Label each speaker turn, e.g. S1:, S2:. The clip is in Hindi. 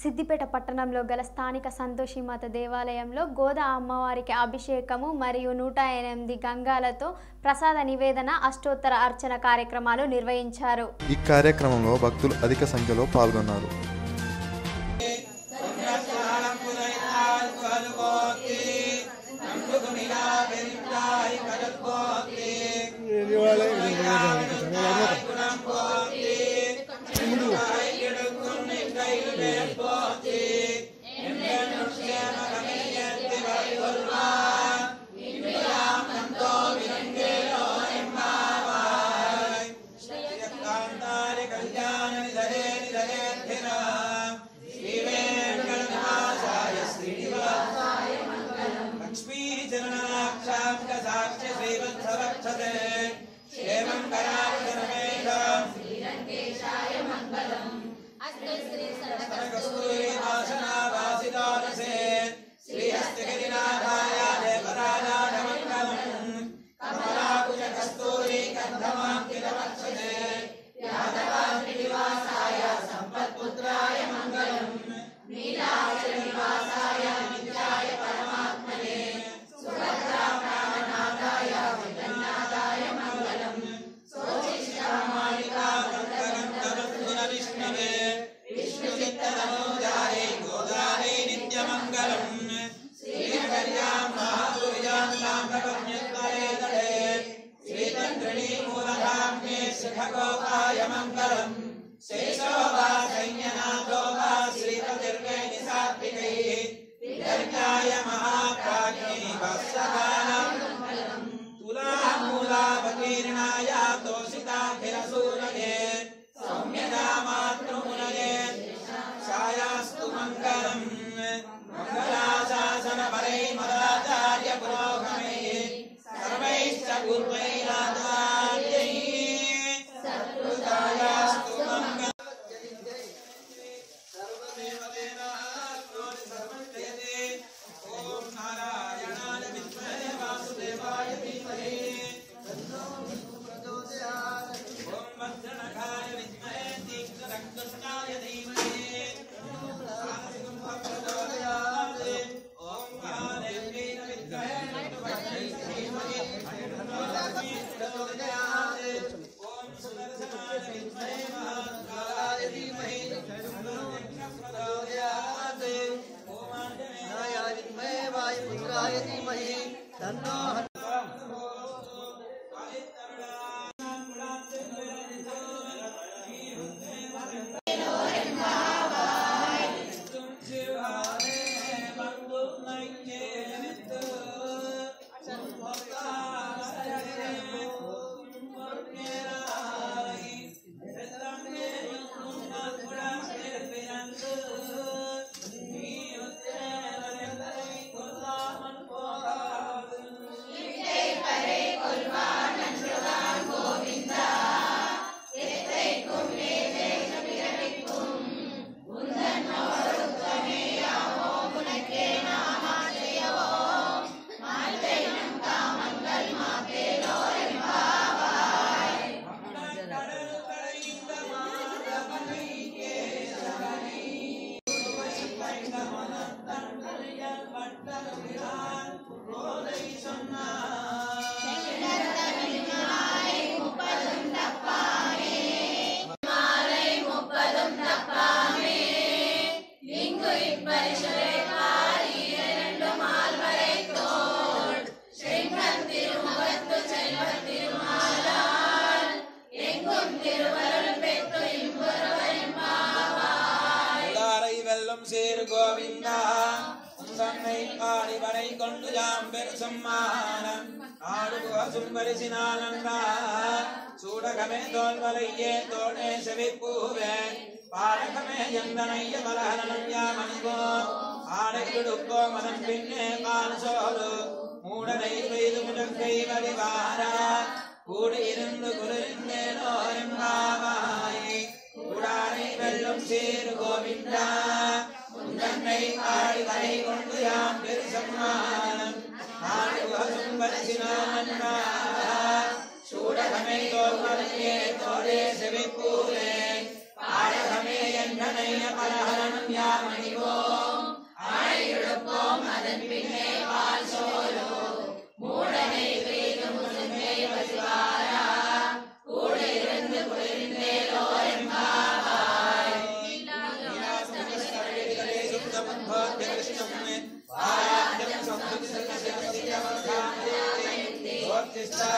S1: సిద్దిపేట పట్టణంలో గల స్థానిక సంతోషిమాత దేవాలయంలో గోదా అమ్మవారికి అభిషేకము మరియు నూట ఎనిమిది గంగాలతో ప్రసాద నివేదన అష్టోత్తర అర్చన కార్యక్రమాలు నిర్వహించారు.
S2: ఈ కార్యక్రమంలో భక్తులు అధిక సంఖ్యలో పాల్గొన్నారు.
S3: कान्तारि कल्याण निधये निधयेऽर्थिनः श्रीवेङ्कटनाशाय श्रीनिवासाय लक्ष्मीचरणराक्षां कसाक्ष्य श्रीवत्सवक्षते क्षेमं कराय nawet ओम सुंदर பட்டவர்களால் போதை சொன்னார் ஆடிவரை கொண்டு யாம் பெரு சம்மானம் ஆடுபுக சும்பரிசினானந்தா சூடகமே தோல்வலையே தோடே செவிப்பூவே. பாடகமே எந்தனைய மலஹரணம் யாமணிகோ ஆடையுடுக்கோ மதன் பின்னே கால் சோறு மூடனை பெய்து முழங்கை வழிவாரா கூடியிருந்து सम्मानम् माणुभसुम्बतिनामन्नाः शूडसमेतो वर्ये तोरे सविपूरे que